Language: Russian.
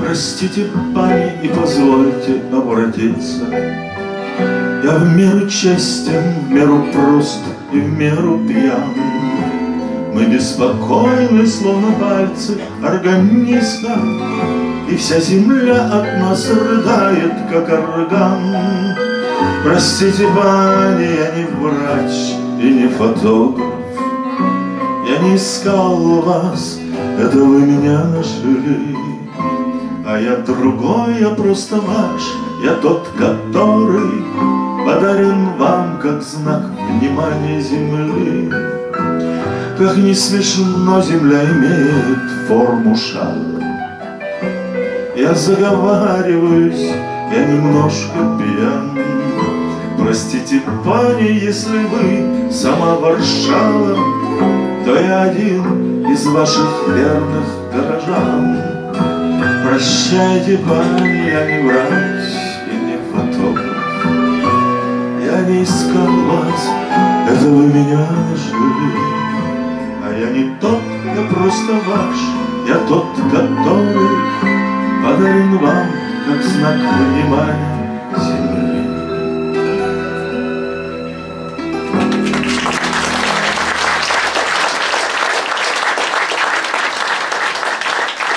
Простите, пани, и позвольте обратиться. Я в меру честен, в меру прост и в меру пьян. Мы беспокойны, словно пальцы органиста, И вся земля от нас рыдает, как орган. Простите, пани, я не врач и не фотограф, я не искал вас, это вы меня нашли. А я другой, я просто ваш, я тот, который Подарен вам, как знак внимания земли. Как не смешно земля имеет форму шара. Я заговариваюсь, я немножко пьян. Простите, пани, если вы сама Варшава, То я один из ваших верных горожан. Прощайте, пани, я не врач и не фотограф. Я не искал вас, это вы меня нашли. А я не тот, я просто ваш, я тот, который Подарен вам, как знак внимания.